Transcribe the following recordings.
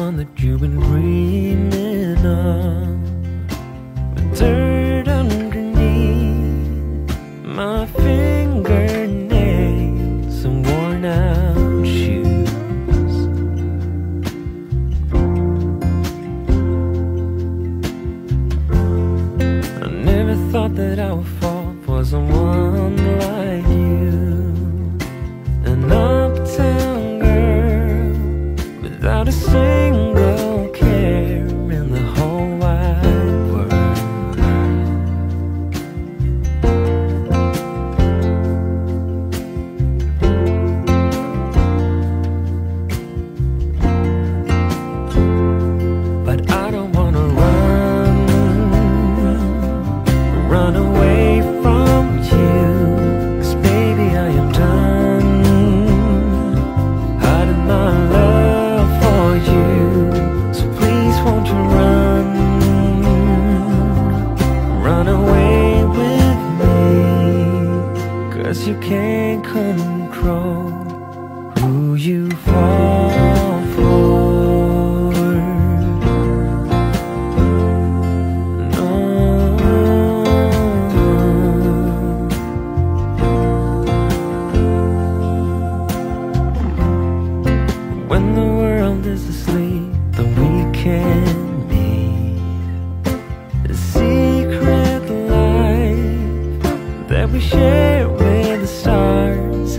The one that you've been dreaming of. With dirt underneath my fingernails and worn out shoes. I never thought that I would fall for someone like You can't control who you fall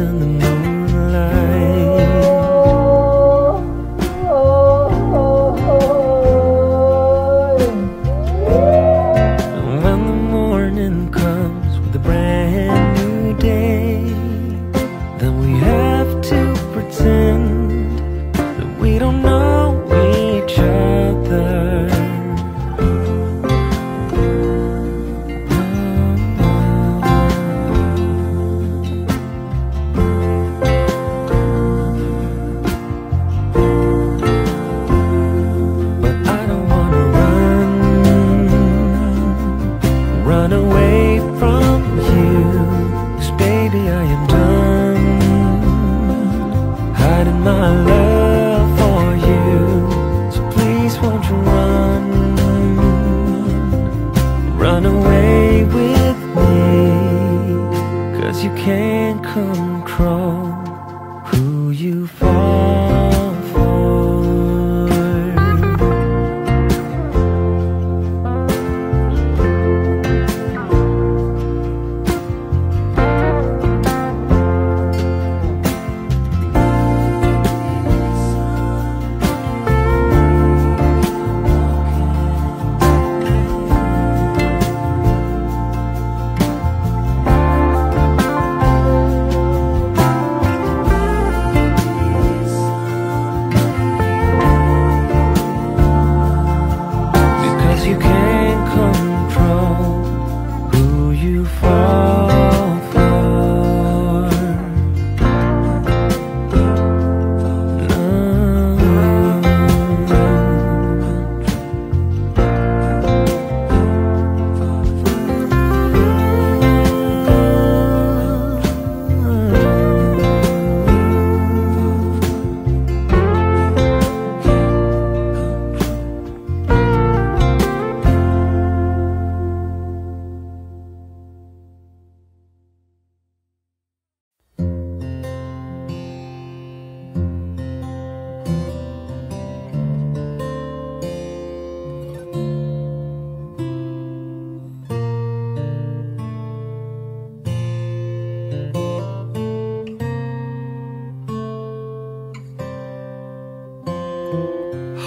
canım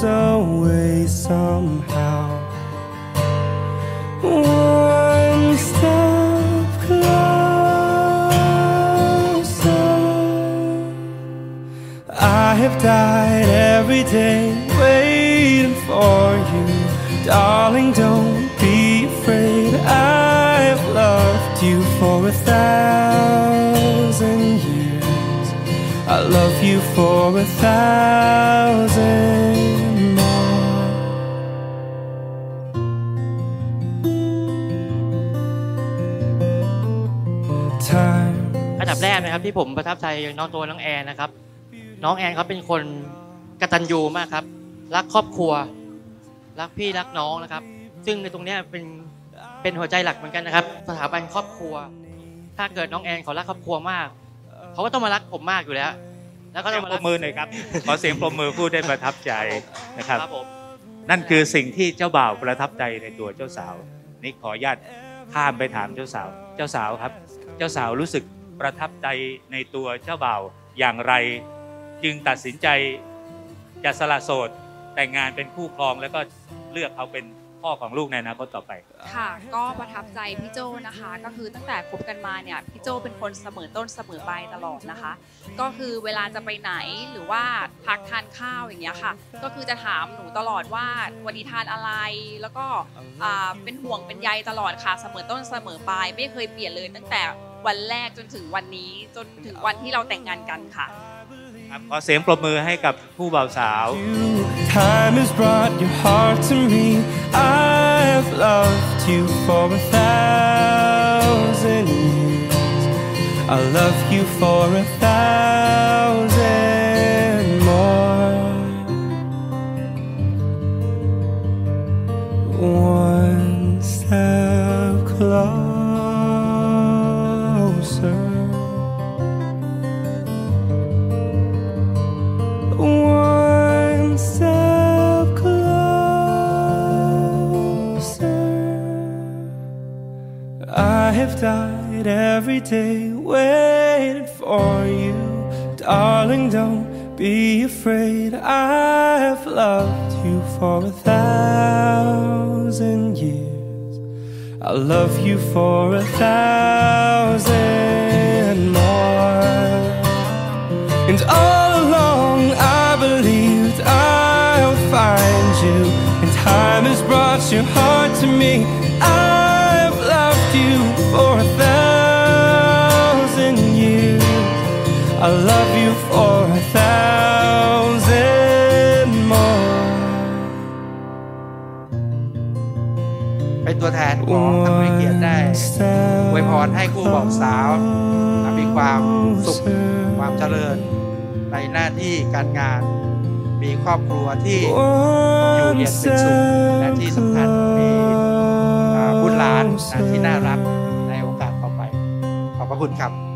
goes away somehow. One step closer. I have died every day, waiting for you. Darling, don't be afraid. I've loved you for a thousand years. I love you for a thousand นดับแรกนะครับที่ผมประทับใจน้องตัวน้องแอนนะครับ น้องแอนเขาเป็นคนกตัญญูมากครับ รักครอบครัว รักพี่รักน้องนะครับ ซึ่งในตรงเนี้ยเป็นเป็นหัวใจหลักเหมือนกันนะครับ สถาบันครอบครัว ถ้าเกิดน้องแอนเขารักครอบครัวมาก เขาก็ต้องมารักผมมากอยู่แล้ว แล้วก็เสีต้ยองงมาปรรับมือหน่อยครับ ขอเสียงปรบมือพูดได้ประทับใจนะครับครับผมนั่นคือสิ่งที่เจ้าบ่าวประทับใจในตัวเจ้าสาว นี่ขออนุญาตข้ามไปถามเจ้าสาว เจ้าสาวครับ เจ้าสาวรู้สึก ประทับใจในตัวเจ้าบ่าวอย่างไร จึงตัดสินใจจะสละโสด แต่งงานเป็นคู่ครองแล้วก็เลือกเขาเป็นพ่อของลูกในอนาคตต่อไป ค่ะ ก็ประทับใจพี่โจนะคะ ก็คือตั้งแต่คบกันมาเนี่ยพี่โจเป็นคนเสมอต้นเสมอปลายตลอดนะคะ ก็คือเวลาจะไปไหนหรือว่าพักทานข้าวอย่างเงี้ยค่ะ ก็คือจะถามหนูตลอดว่าวันนี้ทานอะไรแล้วก็อ่าเป็นห่วงเป็นใยตลอดค่ะ เสมอต้นเสมอปลายไม่เคยเปลี่ยนเลยตั้งแต่ วันแรกจนถึงวันนี้จนถึงวันที่เราแต่งงานกันค่ะ ครับขอเสียงปรบมือให้กับผู้บ่าวสาว you. Time has brought your heart to me. I've loved you for a thousand years. I love you for a thousand for you. Darling, don't be afraid. I've loved you for a thousand years. I'll love you for a thousand more. And all along I believed I'll find you. And time has brought your heart to me. ตัวแทนของทางบริเกียรติได้อวยพรให้คู่บ่าวสาวมีความสุขความเจริญ ในหน้าที่การงาน มีครอบครัวที่อยู่เย็นเป็นสุขและที่สำคัญมีบุตรหลานนะที่น่ารักในโอกาสต่อไป ขอบพระคุณครับ